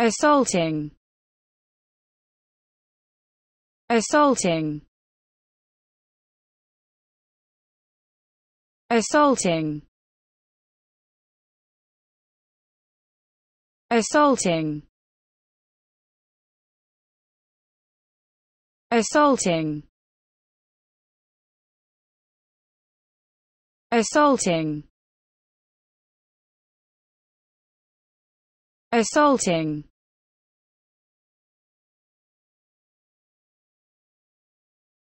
assaulting assaulting assaulting assaulting assaulting assaulting assaulting.